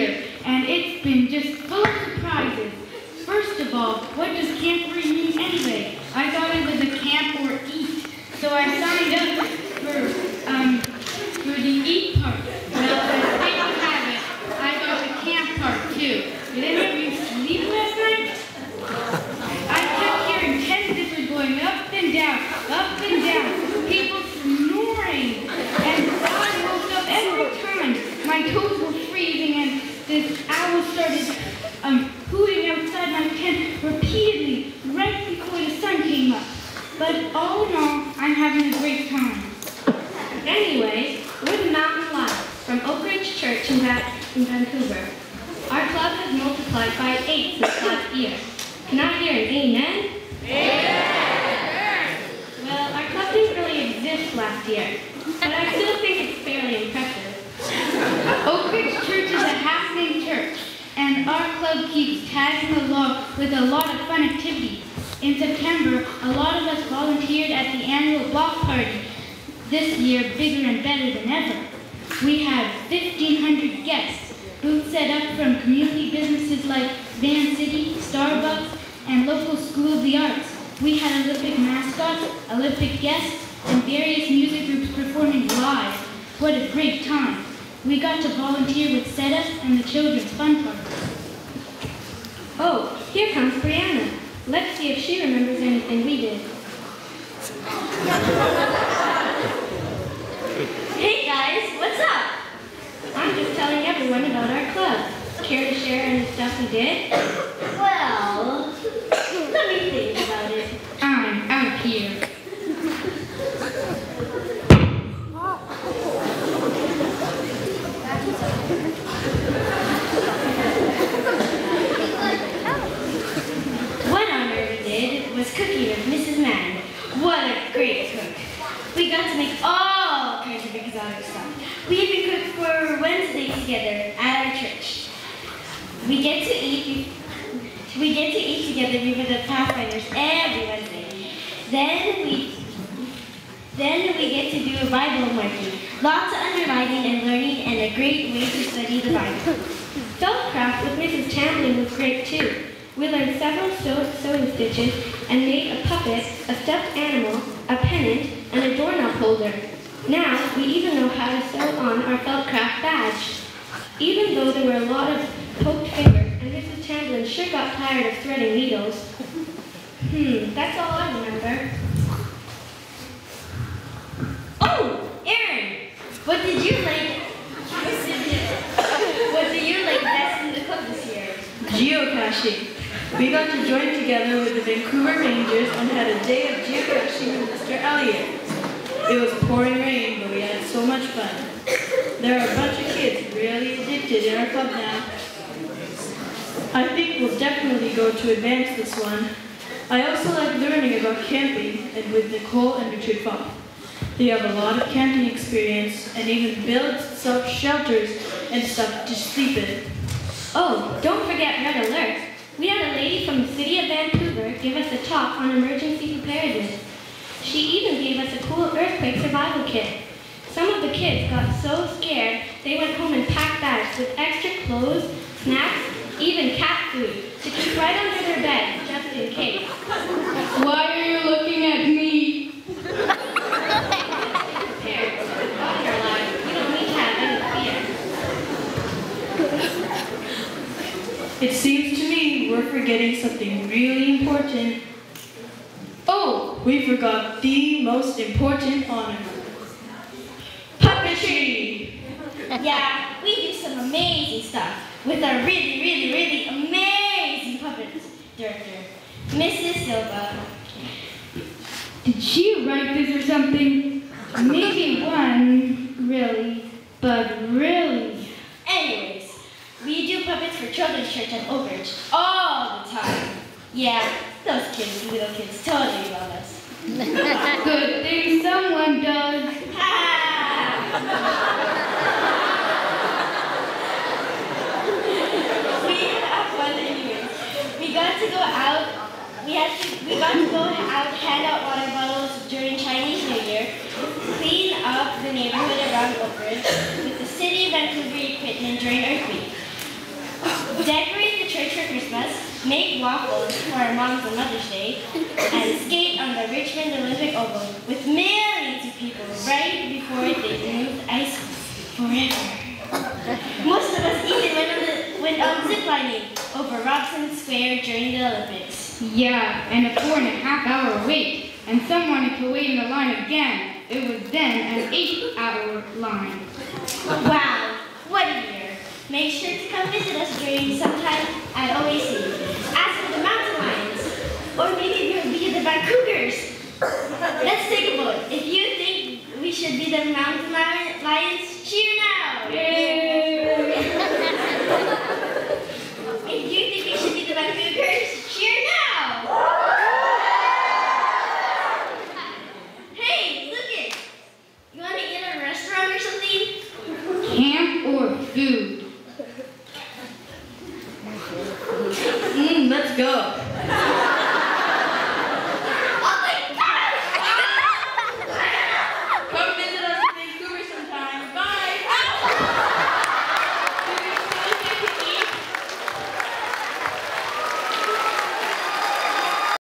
and it's been just full of surprises. First of all, what does camporee mean anyway? I thought it was a camp or eat, so I signed up for um for the eat part. Well, as fate would have it, I got the camp part too. Did any of you sleep last night? I kept hearing ten zippers going up and down, up and down, people snoring, and I woke up every time. My toes were freezing, and this owl started um, hooting outside my tent repeatedly right before But all in all, I'm having a great time. Anyway, we're the Mountain Lions from Oak Ridge Church in, Va- in Vancouver. Our club has multiplied by eight since last year. Can I hear an amen? Well, our club didn't really exist last year, but I still think it's fairly impressive. Oak Ridge Church is a happening church, and our club keeps tagging along with a lot of fun activities. In September, a lot of us volunteered at the annual block party, this year bigger and better than ever. We had 1,500 guests, booths set up from community businesses like Vancity, Starbucks, and local School of the Arts. We had Olympic mascots, Olympic guests, and various music groups performing live. What a great time. We got to volunteer with setups and the children's fun park. Oh, here comes Brianna. Let's see if she remembers anything we did. Hey guys, what's up? I'm just telling everyone about our club. Care to share any stuff we did? Well, let me think about it. I'm out here. One honor we did was cooking with Mrs. Mann. What a great cook. We got to make all We even cooked for Wednesday together at our church. We get to eat we get to eat together we were the Pathfinders every Wednesday. Then we then we get to do a Bible marking. Lots of underlining and learning and a great way to study the Bible. Felt with Mrs. Chamberlain was great too. We learned several sewing stitches and made a puppet, a stuffed animal, a pennant, and a doorknob holder. Now we even know how to sew on our Fieldcraft badge. Even though there were a lot of poked fingers and Mrs. Chamberlain sure got tired of threading needles. Hmm, that's all I remember. Oh, Aaron, what did you like? What did you like best in the club this year? Geocaching. We got to join together with the Vancouver Rangers and had a day of geocaching with Mr. Elliott. It was pouring rain, but we had so much fun. There are a bunch of kids really addicted in our club now. I think we'll definitely go to advance this one. I also like learning about camping and with Nicole and Richard Falk. They have a lot of camping experience and even build self shelters and stuff to sleep in. Oh, don't forget Red Alert. We had a lady from the city of Vancouver give us a talk on emergency preparedness. She even gave us a cool earthquake survival kit. Some of the kids got so scared they went home and packed bags with extra clothes, snacks, even cat food to keep right under their bed just in case. Why are you looking at me? Parents, all your lives, you don't need to have any fear. It seems to me we're forgetting something really important. We forgot the most important honor. Puppetry! Yeah, we do some amazing stuff with our really, really, really amazing puppet director, Mrs. Silva. Did she write this or something? Maybe one, really, but really. Anyways, we do puppets for Children's Church at Oak Ridge all the time. Yeah, those kids, little kids, totally love us. Good thing someone does. we have fun anyways. We got to go out. We had to. We got to go out, hand out water bottles during Chinese New Year, clean up the neighborhood around Oak Ridge with the city of Vancouver equipment during Earth Week. Make waffles for our moms on Mother's Day, and skate on the Richmond Olympic Oval with millions of people right before they removed ice forever. Most of us even went on, the, went on ziplining over Robson Square during the Olympics. Yeah, and a four and a half hour wait. And some wanted to wait in the line again. It was then an eight hour line. Wow, what a year. Make sure to come visit us during sometime at OAC. Ask for the Mountain Lions, or maybe we'll be the Vancougers. Let's take a vote. If you think we should be the Mountain Lions, cheer now. If you think we should be the Vancougers, cheer now. Hey, look it. You want to eat at a restaurant or something? Camp or food?